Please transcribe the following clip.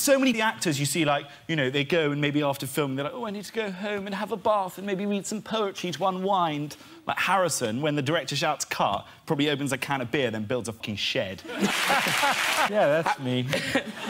so many actors you see, like, you know, they go and maybe after filming, they're like, oh, I need to go home and have a bath and maybe read some poetry to unwind. Like Harrison, when the director shouts cut, probably opens a can of beer, then builds a fucking shed. yeah, that's me.